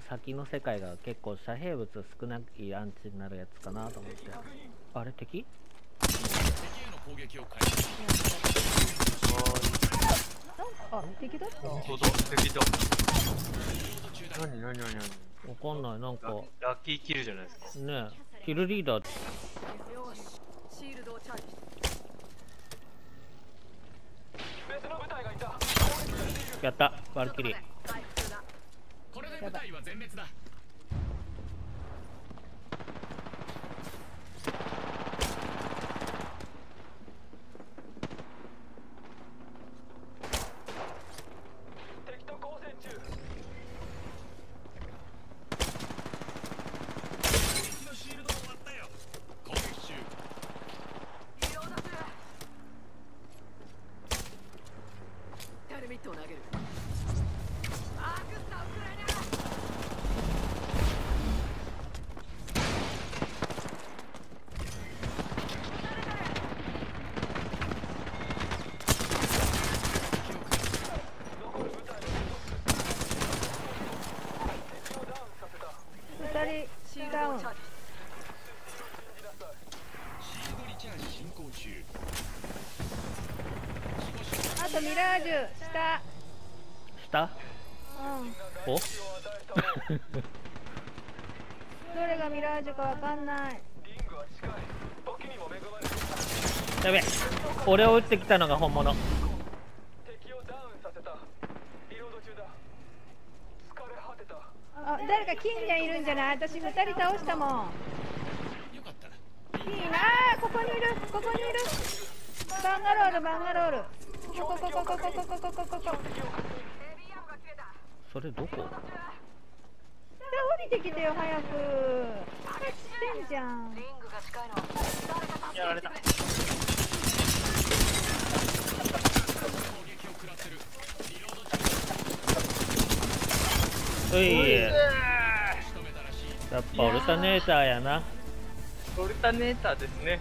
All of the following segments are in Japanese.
の先の世界が結構遮蔽物少ないアンチになるやつかなと思って。あれ？敵？あ敵だった。敵だ何何何何？わかんない。なんか。ラッキーキルじゃないですか。ねえ。キルリーダー。よしシールドをチャージやった。バルキリー部隊は全滅だ。ミットを投げるアークスタウクライナとミラージュ下。下？うん。お？どれがミラージュかわかんない。やべ。え俺を撃ってきたのが本物。あ誰か金ちゃんいるんじゃない？私二人倒したもん。よかった。金あーここにいるここにいる。バンガロールバンガロールそれどこ降りてきてよ早く走ってんじゃんやられたういやっぱオルタネーターやなオルタネーターですね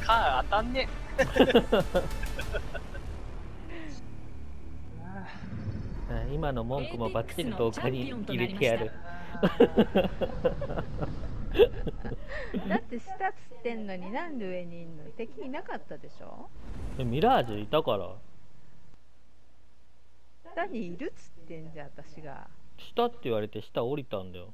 カー当たんね今の文句もバッチリ動画に入れてやる。だって下つってんのになんで上にいんの敵いなかったでしょ？えミラージュいたから。下にいるっつってんじゃん私が。下って言われて下降りたんだよ.